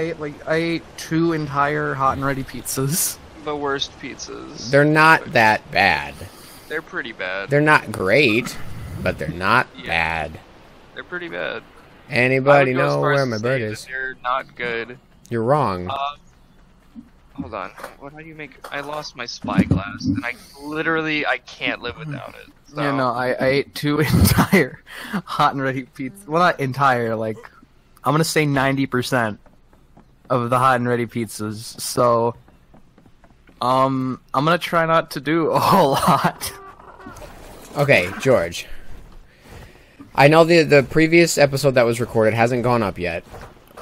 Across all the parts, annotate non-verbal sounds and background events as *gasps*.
ate like I ate two entire hot and ready pizzas. The worst pizzas. They're not that bad. They're pretty bad. They're not great, but they're not Yeah. bad. They're pretty bad. Anybody would go as know where my say bird that is? They're not good. You're wrong. Uh, hold on. What? How do you make? I lost my spyglass, and I literally I can't live without it. So, You know, I, I ate two *laughs* entire hot and ready pizzas. Well, not entire. Like, I'm gonna say ninety percent of the hot and ready pizzas. So, um, I'm gonna try not to do a *laughs* whole lot. Okay, George. I know the the previous episode that was recorded hasn't gone up yet.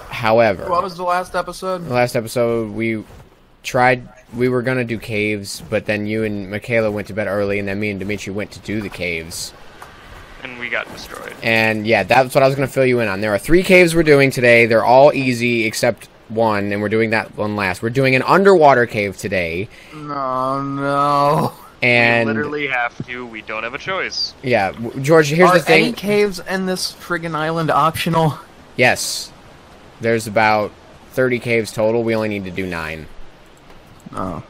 However, What was the last episode? the last episode we tried we were gonna do caves, but then you and Mickaela went to bed early, and then me and Demitri went to do the caves. and we got destroyed. And yeah, that's what I was gonna fill you in on. There are three caves we're doing today. They're all easy except one, and we're doing that one last. We're doing an underwater cave today, oh, No, no. and we literally have to. We don't have a choice. yeah, George. Here's Are the thing. any caves in this friggin' island optional? Yes. There's about 30 caves total. We only need to do 9. Oh.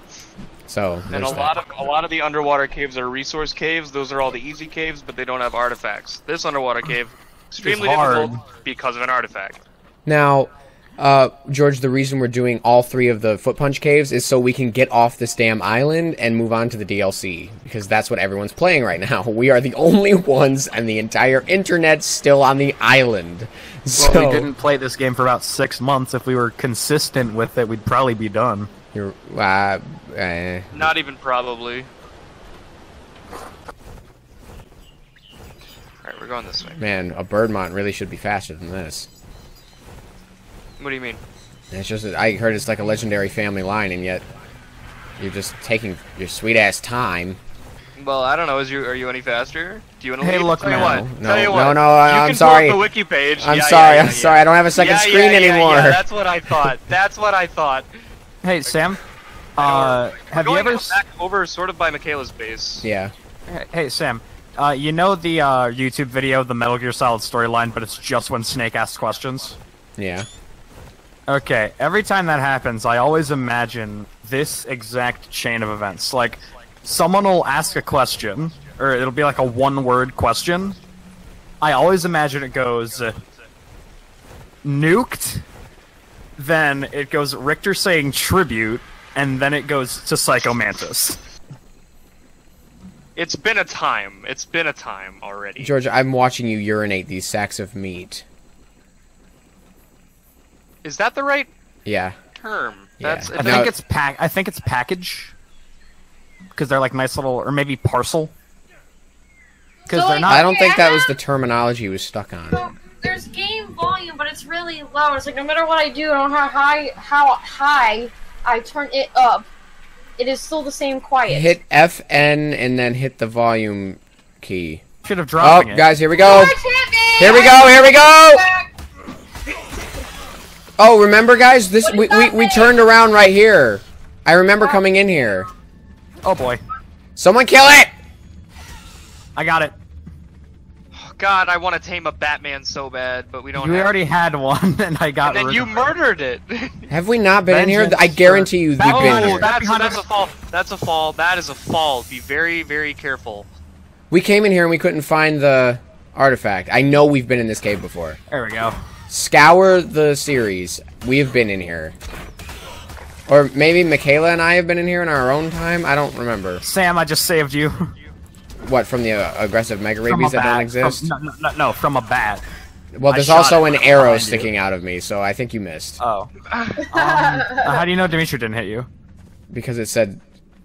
So, And a that. lot of a lot of the underwater caves are resource caves. Those are all the easy caves, but they don't have artifacts. This underwater cave extremely hard. difficult because of an artifact. Now, uh, George, the reason we're doing all three of the foot punch caves is so we can get off this damn island and move on to the DLC because that's what everyone's playing right now. *laughs* We are the only ones, and the entire internet's still on the island. So, Well, we didn't play this game for about six months. If we were consistent with it, we'd probably be done. you're, uh, eh. Not even probably. Alright, we're going this way. man, a Birdmont really should be faster than this. What do you mean? It's just I heard it's like a legendary family line, and yet you're just taking your sweet ass time. Well, I don't know. Is you are you any faster? Do you want to Hey, lead? look, Tell you man. what. No, Tell you no, what. no, I- you I'm can sorry. Pull up the wiki page. I'm Yeah, yeah, sorry, yeah, I'm yeah. sorry, I don't have a second Yeah, screen yeah, yeah, anymore. Yeah, that's what I thought. That's what I thought. Hey, Sam. Uh, have you ever? s- back over sort of by Mickaela's base? yeah. Hey, Hey, Sam. Uh, you know the uh, YouTube video, the Metal Gear Solid storyline, but it's just when Snake asks questions. Yeah. Okay, every time that happens, I always imagine this exact chain of events. Like, someone will ask a question, or it'll be like a one-word question. I always imagine it goes uh, nuked, then it goes Richter saying tribute, and then it goes to Psycho Mantis. It's been a time. It's been a time already. George, I'm watching you urinate these sacks of meat. Is that the right Yeah. term? Yeah. That's I No. think it's pack. I think it's package, because they're like nice little, or maybe parcel. Because So, they're like, not. I don't think that was the terminology he was stuck on. So, there's game volume, but it's really low. It's like no matter what I do, no matter how high, how high I turn it up, it is still the same quiet. Hit FN and then hit the volume key. Should have Oh, dropped it. guys, here we Oh, go. I can't be! Here we go. Here we go. Oh, remember, guys? This we, we, we turned around right here. I remember coming in here. Oh boy, Someone kill it! I got it. Oh, God, I want to tame a Batman so bad, but we don't. Have. You have already had one, *laughs* and I got. And then rid you of it. murdered it. *laughs* Have we not been in here? I guarantee you we've for- been Oh, here. that- that's, that's a fall. That's a fall. That is a fall. Be very, very careful. We came in here and we couldn't find the artifact. I know we've been in this cave before. There we go. Scour the series. We have been in here. Or maybe Mickaela and I have been in here in our own time. I don't remember. Sam, I just saved you. What from the uh, aggressive mega rabies that don't exist? From, no, no, no, from a bat. well, there's also an arrow behind you. sticking out of me, so I think you missed Oh. um, how do you know Demitri didn't hit you? because it said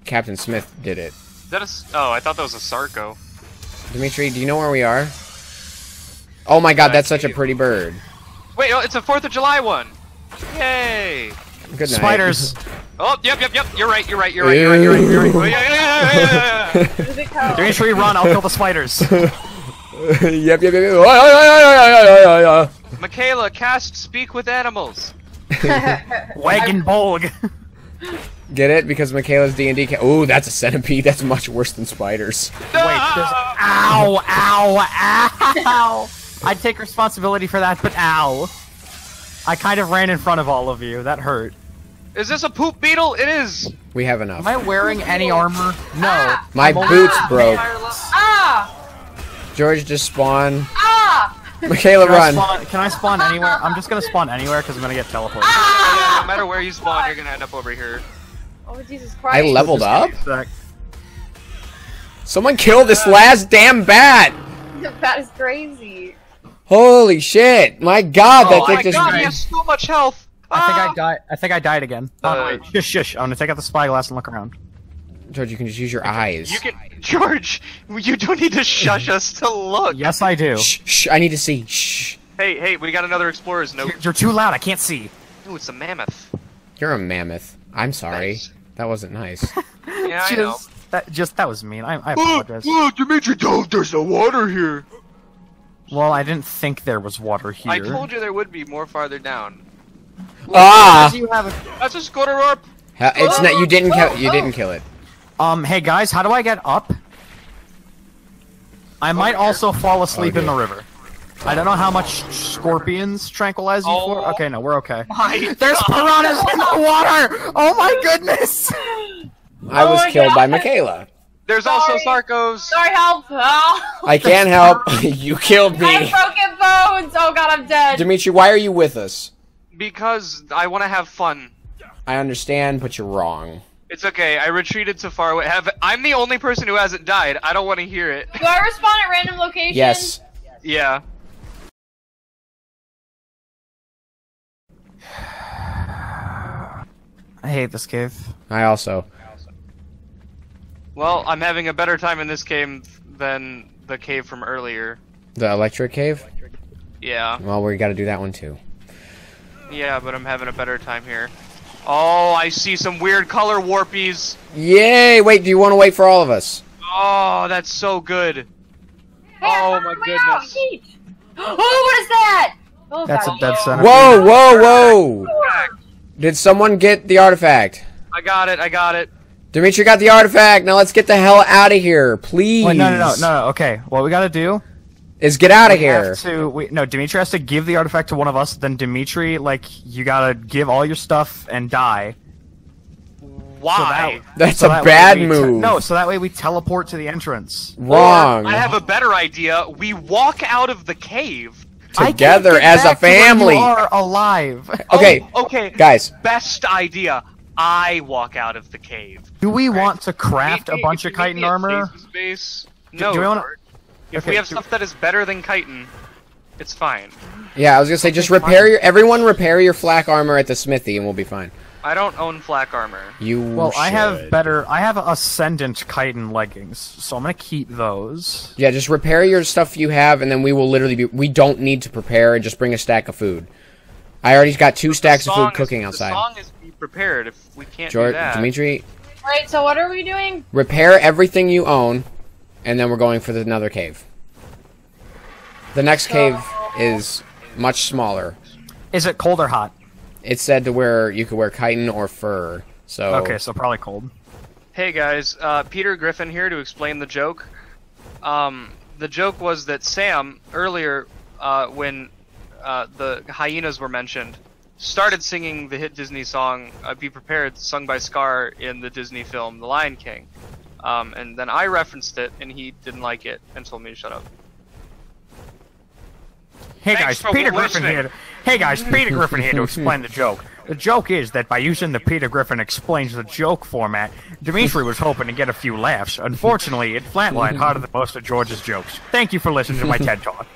Captain Smith did it. that a s oh, I thought that was a Sarco. Demitri, do you know where we are? Oh my God, that's such a pretty bird. Wait, oh, it's a Fourth of July one. Yay! Good night. Spiders. *laughs* Oh, yep, yep, yep. You're right. You're right. You're right. You're right. You're right. You're right. Oh, yeah, yeah, yeah, yeah, yeah, yeah. Does *laughs* it count? Demitri, run! I'll kill the spiders. *laughs* yep, yep, yep, yep. Oh, yeah, yeah, yeah, yeah, yeah, yeah, yeah. Mickaela, cast Speak with Animals. Wagon Bolg. Get it? Because Mickaela's D and D. Ca- oh, that's a centipede. That's much worse than spiders. Wait, there's. Ow! Ow! Ow! I take responsibility for that, but ow. I kind of ran in front of all of you. That hurt. Is this a poop beetle? It is. We have enough. Am I wearing any armor? No. Ah! My I'm only- boots broke. Ah! George just spawn. Ah! Mickaela, Can I, run. spawn, can I spawn anywhere? I'm just gonna spawn anywhere because I'm gonna get teleported. Ah! Yeah, no matter where you spawn, you're gonna end up over here. Oh Jesus Christ. I leveled up. Just give me a sec. Someone kill this last damn bat. *laughs* that is crazy. Holy shit! My God, that oh thing my just. god, he has so much health. I think I Ah! died. I think I died again. Oh, Uh, wait. Shush, shush. I'm gonna take out the spyglass and look around. George, you can just use your eyes. You can, George. You don't need to shush us to look. Yes, I do. Shh, shh, I need to see. Shh. Hey, hey, we got another explorer's note. You're, you're too loud. I can't see. Ooh, it's a mammoth. You're a mammoth. I'm sorry. Nice. That wasn't nice. *laughs* Yeah, I know. that just that was mean. I, I apologize. Dimitri, don't. There's no water here. Well, I didn't think there was water here. I told you there would be more farther down. ah! You have a... That's a squatter orb. Ha- It's not. You didn't kill. You didn't kill it. Um, hey guys, how do I get up? I might also fall asleep in the river. I don't know how much scorpions tranquilize you for. Oh. Okay, no, we're okay. My There's God. piranhas in the water! Oh my *laughs* goodness! I Oh was my killed by God. Mickaela. There's also Sarcos. Sorry, help! Oh. I can't help. *laughs* *laughs* you killed me. I have broken bones! Oh god, I'm dead! Demitri, why are you with us? Because I want to have fun. I understand, but you're wrong. It's okay. I retreated to far away. Have I'm the only person who hasn't died. I don't want to hear it. Do I respond at random locations? Yes. Yeah. I hate this cave. I also. Well, I'm having a better time in this game than the cave from earlier. The electric cave? Yeah. Well, we gotta do that one too. Yeah, but I'm having a better time here. Oh, I see some weird color warpies. Yay! Wait, do you want to wait for all of us? Oh, that's so good. Hey, Oh, I'm my on out. goodness. *gasps* Oh, what is that? Oh, That's god. a dead center. Whoa, whoa, whoa! Did someone get the artifact? I got it. I got it. Demitri got the artifact. Now let's get the hell out of here, please. Wait, no, no, no, no, no. Okay, what we gotta do? Is get out of we here. have to. We, no, Demitri has to give the artifact to one of us. Then Demitri, like, you gotta give all your stuff and die. Why? That's so a that bad move. no, so that way we teleport to the entrance. Wrong. I have a better idea. We walk out of the cave. I can't Together get as a back to where you family. are alive. Okay, Oh, okay. guys. Best idea. I walk out of the cave. Do we want to craft Meet a bunch of you chitin armor? Stasis Base, Do- no. do we wanna- If Okay, we have do- stuff that is better than chitin, it's fine. Yeah, I was gonna say just repair your. Everyone repair your flak armor at the smithy, and we'll be fine. I don't own flak armor. You. Well, I have better. I have ascendant chitin leggings, so I'm gonna keep those. Yeah, just repair your stuff you have, and then we will literally be. We don't need to prepare, and just bring a stack of food. I already got two stacks of The song food cooking is, outside. The song is be prepared. If we can't George, do that, Demitri, Right, so what are we doing? repair everything you own, and then we're going for the, another cave. The next cave is much smaller. Is it cold or hot? It's said to wear you could wear chitin or fur. So Okay, so probably cold. Hey guys, uh, Peter Griffin here to explain the joke. Um, the joke was that Sam earlier, uh, when uh, the hyenas were mentioned, started singing the hit Disney song uh, "Be Prepared," sung by Scar in the Disney film The Lion King. Um, and then I referenced it, and he didn't like it and told me to shut up. Hey Thanks guys, for Peter Griffin listening. here. Hey guys, Peter Griffin here to explain the joke. The joke is that by using the Peter Griffin explains the joke format, Demitri was hoping to get a few laughs. Unfortunately, it flatlined *laughs* harder than most of George's jokes. Thank you for listening to my TED Talk.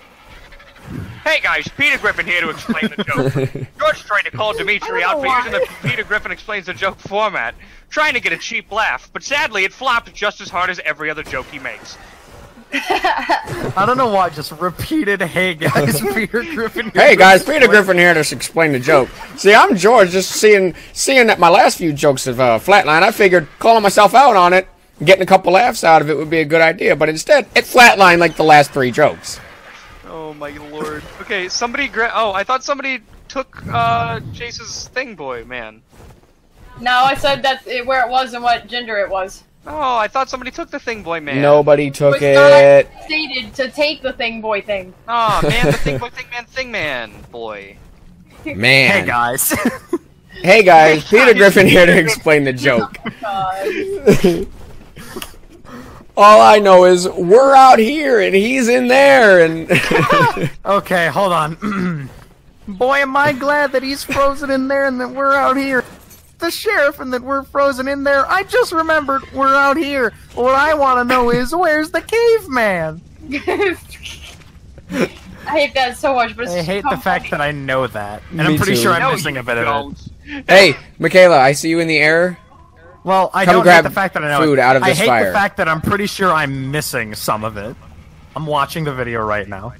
Hey guys, Peter Griffin here to explain the joke. *laughs* George tried to call Demitri out for using the Peter Griffin explains the joke format, trying to get a cheap laugh, but sadly it flopped just as hard as every other joke he makes. *laughs* I don't know why, just repeated, hey guys, *laughs* Peter Griffin here. Hey to guys, Peter Griffin here to explain the joke. See, I'm George. Just seeing seeing that my last few jokes have uh, flatlined, I figured calling myself out on it, getting a couple laughs out of it would be a good idea. But instead, it flatlined like the last three jokes. Oh my lord. Okay, somebody gra- Oh, I thought somebody took uh Jace's thing boy, man. No, I said that's it, where it was and what gender it was. Oh, I thought somebody took the thing boy, man. Nobody took was it. not stated to take the thing boy thing. Oh *laughs* man, the thing boy, thing man, thing man boy. Man. Hey guys. Hey guys, *laughs* Peter Griffin here to *laughs* explain the joke. God. All I know is we're out here and he's in there and *laughs* okay, hold on. *clears throat* Boy, am I glad that he's frozen in there and that we're out here. The sheriff and that we're frozen in there. I just remembered we're out here. What I want to know is where's the caveman? *laughs* I hate that so much, but it's I just hate so the fact that I know that, and Me I'm pretty too. sure I'm No, missing a bit of it. Hey, Mickaela, I see you in the air. Well, I Come don't grab hate the fact that I know food it. out of I this hate fire. the fact that I'm pretty sure I'm missing some of it. I'm watching the video right now.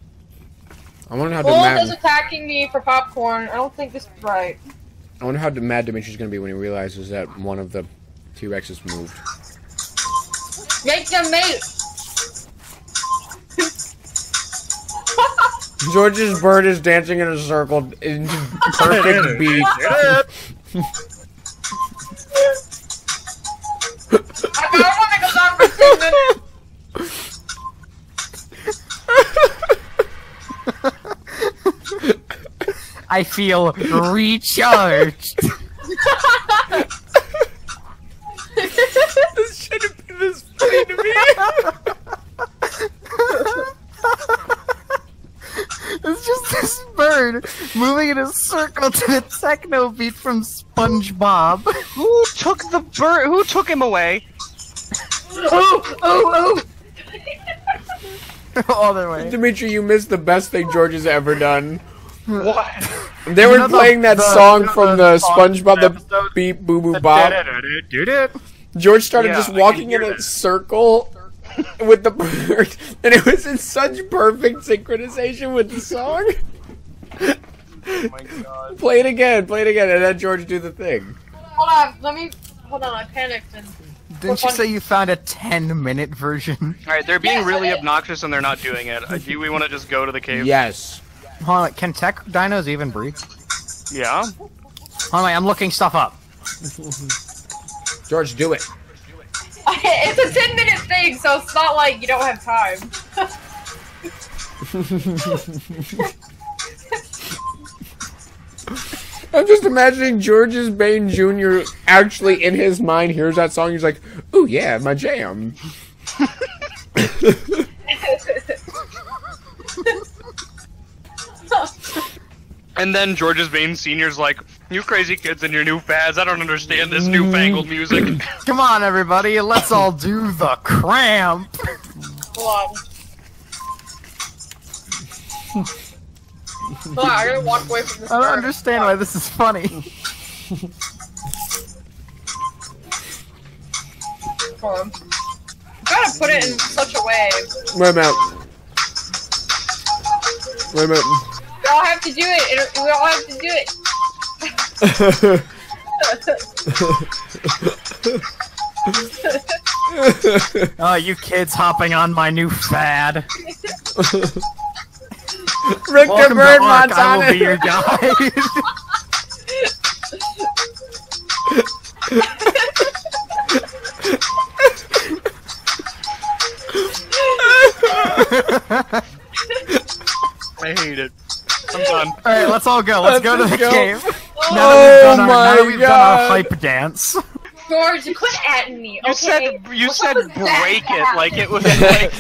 I wonder how Bull is attacking me for popcorn. I don't think this is right. I wonder how mad Demitri's gonna be when he realizes that one of the T Rexes moved. Make them mate. *laughs* George's bird is dancing in a circle in *laughs* perfect beat. *laughs* I feel recharged. this shouldn't be this funny to me. It's just this bird moving in a circle to the techno beat from SpongeBob. Who took the bird? Who took him away? Oh, oh, oh! *laughs* All the way. Demitri, you missed the best thing George has ever done. What? They You were know the- playing that the- song you know from the the SpongeBob, the episode? beep boo boo bop. Dude, George started Yeah, just walking in hear a that. circle with the bird, *laughs* and it was in such perfect synchronization with the song. Oh my god. Play it again, play it again, and then George do the thing. Hold on, let me. Hold on, I panicked and. Didn't you say you found a 10 minute version? *laughs* Alright, they're being Yes, really obnoxious and they're not doing it. Uh, Do we want to just go to the cave? Yes. Hold on, can tech dinos even breathe? Yeah? Hold on, I'm looking stuff up. *laughs* George, do it. *laughs* it's a 10 minute thing, so it's not like you don't have time. I'm just imagining George's Bain Jr. actually in his mind hears that song. He's like, "Ooh yeah, my jam." And then George's Bain Sr.'s like, You crazy kids and your new fads, I don't understand this newfangled music. *laughs* Come on, everybody, let's all do the cramp. Hold on. *laughs* Hold on, I gotta walk away from this. I don't bird. understand why this is funny. Hold on. You gotta put it in such a way. Wait a minute. Wait a minute. We all have to do it. We all have to do it. *laughs* Oh, you kids hopping on my new fad. *laughs* *laughs* Rick the Welcome Bird to Ark, I will be your Montana. guide. *laughs* I hate it. I'm done. Alright, let's all go. Let's, Let's go to the go. cave. Oh Now that we've done, our, now my that we've done our hype dance. George, quit at me. You okay? said you What said break it about? like it was like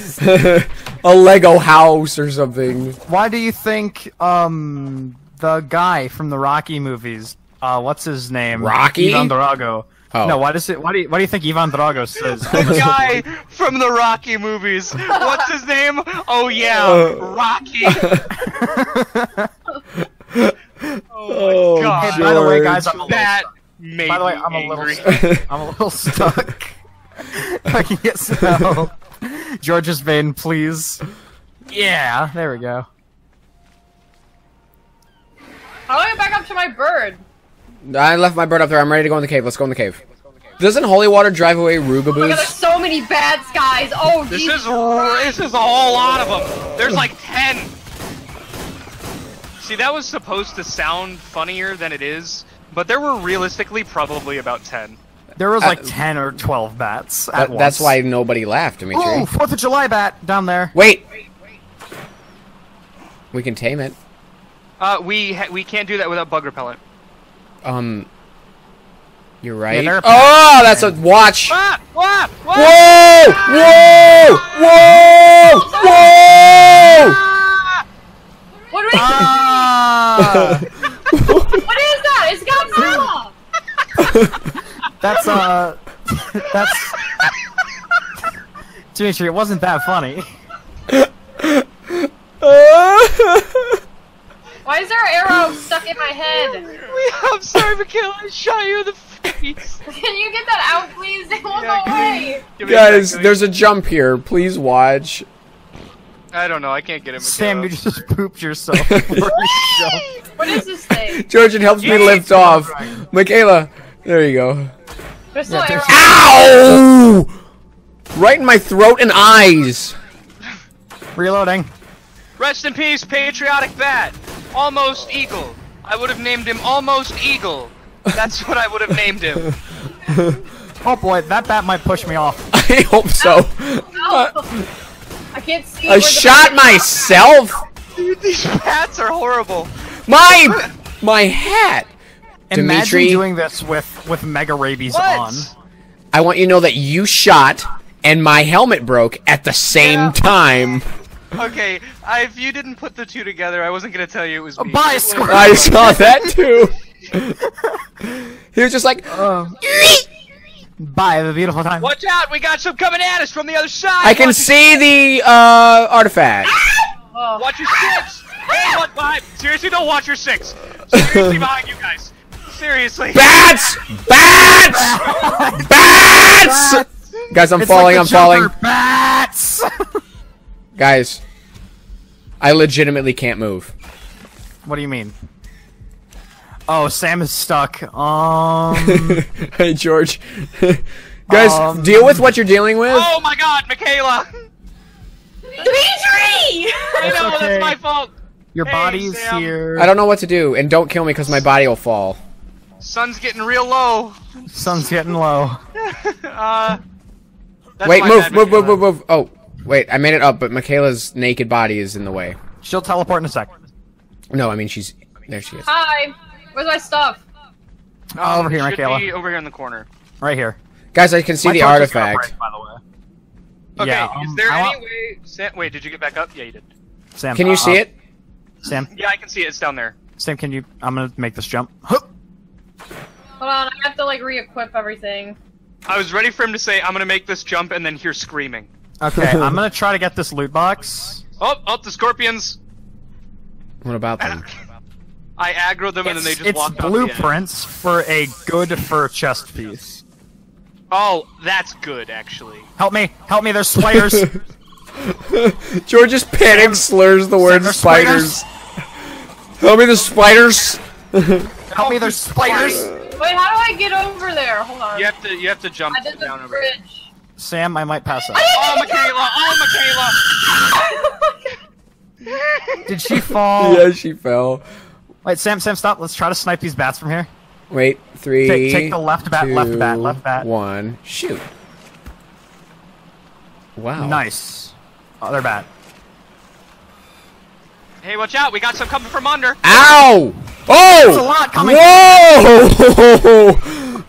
*laughs* a Lego house or something. Why do you think um the guy from the Rocky movies, uh what's his name? Rocky? Ivan Drago. Oh. No, why does it why do you why do you think Ivan Drago says the guy from the Rocky movies. What's his name? Oh yeah, *laughs* Uh. Rocky. *laughs* Oh, God. Hey, by the way, guys, I'm a little That stuck. made By the way, I'm a little I'm a little stuck. *laughs* I can get some help. George's vein, please. Yeah, there we go. How do I get back up to my bird? I left my bird up there. I'm ready to go in the cave. Let's go in the cave. Doesn't holy water drive away Oh my god, there's so many bad guys. Oh, This Jesus. is this is a whole lot of them. There's like ten. See, that was supposed to sound funnier than it is, but there were realistically probably about ten. There was Uh, like ten or twelve bats at That- once. that's why nobody laughed, Demitri. Ooh, Fourth of July bat down there. Wait. We can tame it. Uh, we ha- we can't do that without bug repellent. Um, you're right. they're- oh, that's a watch. Ah! Ah! Ah! Whoa! Whoa! Whoa! Whoa! What do we? Ah, *laughs* what is that? It's Godzilla. *laughs* *laughs* that's uh, that's. Demitri, it wasn't that funny. Why is there an arrow stuck in my head? We, I'm sorry, Mickaela. I shot you in the face. Can you get that out, please? *laughs* They won't Yeah, go away. Me Guys, second. there's a jump here. Please watch. I don't know. I can't get him. Sam, you just pooped yourself. *laughs* before you. What is this thing? George, it helps me lift off. Mickaela, there you go. There's no Yeah, arrow. there's- Ow! Right in my throat and eyes. Reloading. Rest in peace, patriotic bat. Almost eagle. I would have named him Almost Eagle. That's what I would have named him. *laughs* Oh boy, that bat might push me off. *laughs* I hope so. Ow. I can't see. I shot myself. Dude, these bats are horrible. My my hat. Imagine Demitri, doing this with with mega rabies What? on. I want you to know that you shot and my helmet broke at the same Yeah. time. Okay, I, if you didn't put the two together, I wasn't gonna tell you it was me. Bye, It Squirrel. I saw *laughs* that too. he was just like, Uh, bye, have a beautiful time. Watch out! We got some coming at us from the other side. I can Watch see the uh, artifact. Watch your six. Hey, what? Seriously, don't watch your six. Seriously, *laughs* behind you guys. Seriously. Bats! Bats! Bats! Guys, I'm It's falling, like I'm falling. Bats! *laughs* Guys, I legitimately can't move. what do you mean? Oh, Sam is stuck. Um, *laughs* hey, George. *laughs* Guys, Um, deal with what you're dealing with. Oh my God, Mickaela! Demitri! I know okay. that's my fault. your Hey, body's Sam. here. I don't know what to do, and don't kill me because my body will fall. Sun's getting real low. Sun's getting low. *laughs* uh. wait, move, move, move, move, move. Oh, wait, I made it up, but Mickaela's naked body is in the way. She'll teleport in a sec. No, I mean she's there. She is. Hi. Where's my stuff? Oh, over here, Should Mickaela. be over here in the corner. Right here. Guys, I can see My the torch is gonna artifact. break, by the way. Okay, Yeah, is um, there I any way? Sam, wait, did you get back up? Yeah, you did. Sam, Can you uh, see it? Sam, Yeah, I can see it. It's down there. Sam, can you? I'm gonna make this jump. Huh. Hold on, I have to like re-equip everything. I was ready for him to say, "I'm gonna make this jump," and then hear screaming. Okay, I'm *laughs* gonna try to get this loot box. Oh, oh, the scorpions! What about them? *laughs* I aggro them, and then they just it's walk off the end. blueprints for a good fur chest piece. Oh, that's good, actually. Help me! Help me! There's spiders. *laughs* George's panic slurs the word there's spiders. Help me, the spiders. Help me! There's spiders. Wait, how do I get over there? Hold on. You have to, you have to jump I did the down over. Here. bridge. Sam, I might pass out. Oh, oh, Mickaela! Oh, Mickaela! *laughs* Did she fall? yeah, she fell. Wait, Sam, Sam, stop. Let's try to snipe these bats from here. Wait, three. Take- take the left bat, left bat, left bat. One. Shoot. Wow. Nice. Other bat. Hey, watch out! We got some coming from under. Ow! Oh! There's a lot coming. Whoa!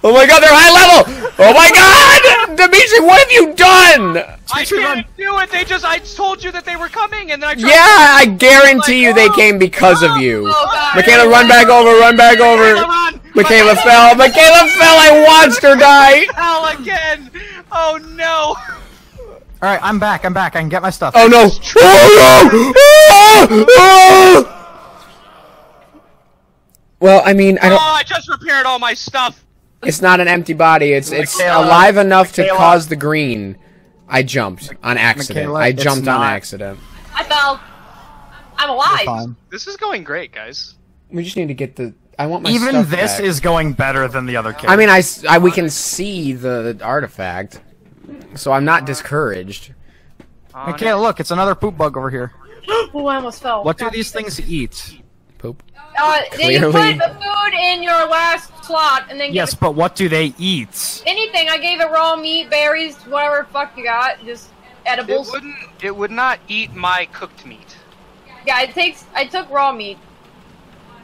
Oh my god, they're high level! Oh my god! Demitri, what have you done? I can't do it. They just, I told you that they were coming, and then I tried. Yeah, I guarantee you they oh, came because of oh, you. Oh god. Mickaela, run back over, run back over. Mickaela, fell. Mickaela fell. I watched her die. *laughs* Hell again! Oh no! All right, I'm back. I'm back. I can get my stuff. Oh no! Oh no! Ah! Ah! Well, I mean, I Oh, don't. Oh, I just repaired all my stuff. It's not an empty body. It's it's Mickaela, alive enough to cause the green. I jumped on accident. Mickaela, I jumped on accident. I fell. I'm alive. This is going great, guys. We just need to get the. I want my Even stuff this back. is going better than the other cave. I mean, I, s- I- we can see the, the artifact, so I'm not discouraged. Oh, on Okay, look, it's another poop bug over here. *gasps* Oh, I almost fell. What do these things eat? Poop. Uh, then you Clearly. put the food in your last slot, and then Yes, but what do they eat? anything. I gave it raw meat, berries, whatever the fuck you got, just edibles. It wouldn't. It would not eat my cooked meat. Yeah, it takes. I took raw meat.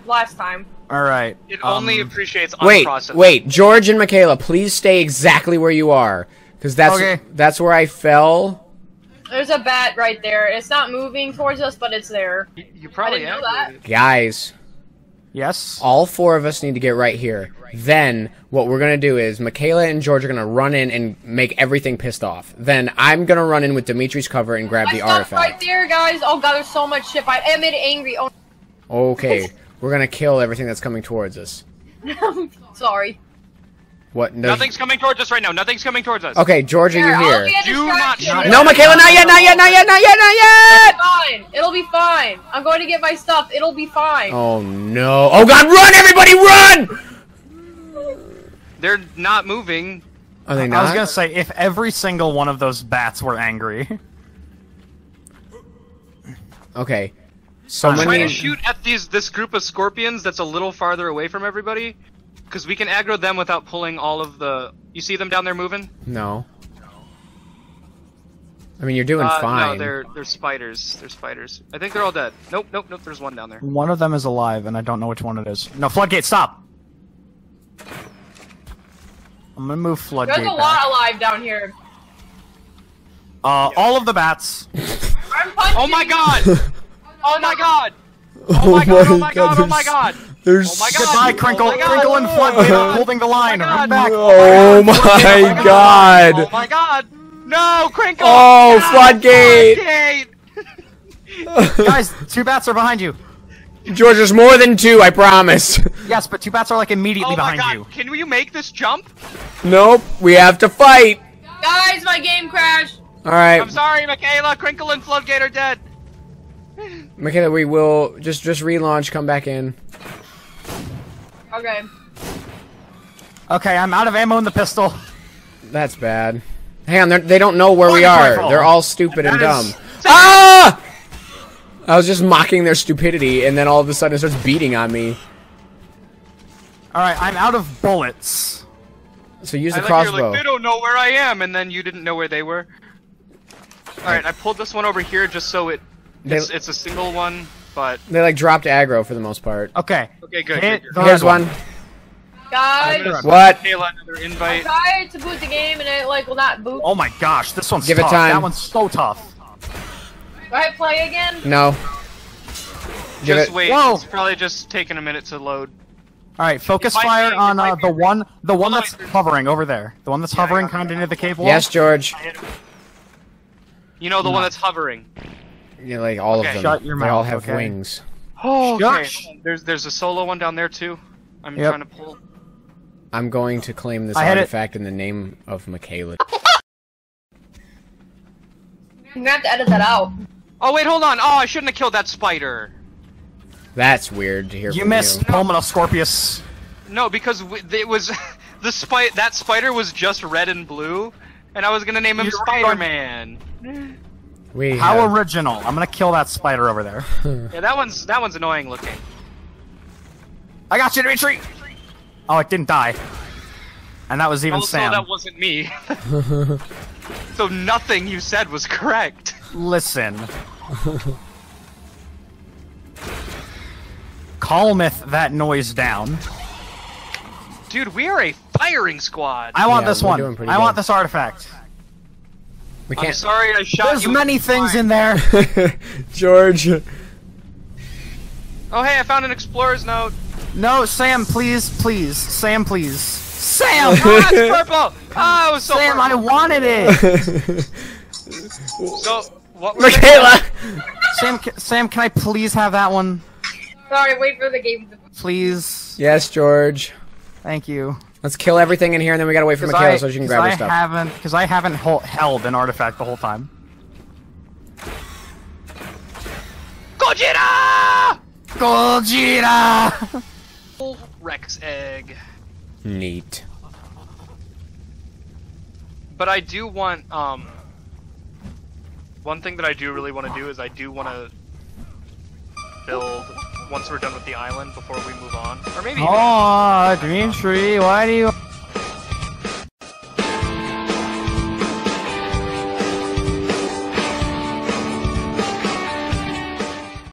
last time. All right. It only um, appreciates Wait, unprocessed. wait, George and Mickaela, please stay exactly where you are, because that's Okay. that's where I fell. There's a bat right there. It's not moving towards us, but it's there. You, you probably I didn't am. know that. Guys, Yes. all four of us need to get right here. Then what we're gonna do is Mickaela and George are gonna run in and make everything pissed off. Then I'm gonna run in with Demitri's cover and grab I the stopped right there, guys. Oh god, there's so much shit. I am it angry. Oh, Okay, we're gonna kill everything that's coming towards us. *laughs* sorry. What? No, Nothing's coming towards us right now. Nothing's coming towards us. Okay, George, are you I'll here? be a Do not shoot. No, Mickaela, not yet, not yet, not yet, not yet, not yet. Fine. It'll be fine. I'm going to get my stuff. It'll be fine. Oh no! Oh God, run, everybody, run! They're not moving. Are they not? I was gonna say if every single one of those bats were angry. Okay. So I'm Try many. to shoot at these this group of scorpions that's a little farther away from everybody, because we can aggro them without pulling all of the. You see them down there moving? No. I mean, you're doing Uh, fine. No, they're they're spiders. They're spiders. I think they're all dead. Nope, nope, nope. There's one down there. One of them is alive, and I don't know which one it is. No, floodgate, stop. I'm gonna move floodgate. There's a back. lot alive down here. Uh, all of the bats. I'm punching. Oh my *laughs* god! Oh Oh my god! Oh my god! Oh my god! Oh my god! There's Oh my god! Goodbye, Crinkle. Oh my God. Crinkle and floodgate are holding the line. Oh my God. back. Oh my Oh god! my god! No, Crinkle! Oh, floodgate! floodgate! *laughs* Guys, two bats are behind you. George, there's more than two, I promise. Yes, but two bats are like immediately Oh my behind god! you. Can you make this jump? Nope, we have to fight. Guys, my game crashed. All right, I'm sorry, Mickaela. Crinkle and Floodgate are dead. Mickaela, we will just just relaunch. Come back in. Okay. Okay, I'm out of ammo in the pistol. That's bad. Hang on, they're- don't know where we are. rifle. They're all stupid and dumb. is- Ah! I was just mocking their stupidity, and then all of a sudden it starts beating on me. All right, I'm out of bullets. So use I the like you're crossbow. like, they don't know where I am, and then you didn't know where they were. Alright, I pulled this one over here just so it They- it's, it's a single one, but They like dropped aggro for the most part. Okay. okay, good. Hit good, good. Here's one. Guys, What? send Mickaela another invite. tried to boot the game and it like will not boot. Oh my gosh, this one's Give it tough. time. That one's so tough. Do I play again? No. Give Just it. wait. Whoa. It's probably just taking a minute to load. All right, focus fire be- on might uh, be- the one, the one that's hovering over there. The one that's Yeah, hovering got kind of near the cable. Yes, George. You know the one that's hovering. Yeah, like all Okay. of them. Shut your they all have okay? wings. Oh, okay. Shush. There's there's a solo one down there too. I'm Yep. trying to pull. I'm going to claim this I artifact in the name of Mickaela. I'm gonna have to edit that out. Oh wait, hold on. Oh, I shouldn't have killed that spider. That's weird to hear You from missed you. Pulmonoscorpius. No, because it was *laughs* the spite. That spider was just red and blue, and I was gonna name him Spider Man. We How have- original. I'm gonna kill that spider over there. *laughs* Yeah, that one's that one's annoying looking. I got you, to retreat! Oh, it didn't die. And that was even Also, Sam. that wasn't me. *laughs* so nothing you said was correct. Listen. Calmeth that noise down. Dude, we are a firing squad. I want Yeah, this one. doing pretty I want this artifact. We I'm sorry I shot There's you. many things in there. *laughs* George. Oh hey, I found an explorer's note. No, Sam, please, please. Sam, please. Sam! *laughs* Ah, it's purple. Ah, it was so Sam, I wanted it! *laughs* So what? was? Mickaela. Sam, Sam, can I please have that one? Sorry, wait for the game to Please. yes, George. Thank you. Let's kill everything in here, and then we gotta wait for Mickaela I, so she can grab her I stuff. haven't, because I haven't held an artifact the whole time. Gojira! Gojira! Rex egg. Neat. But I do want um. One thing that I do really want to do is I do want to build once we're done with the island before we move on, or maybe. even- Oh, Demitri, why do you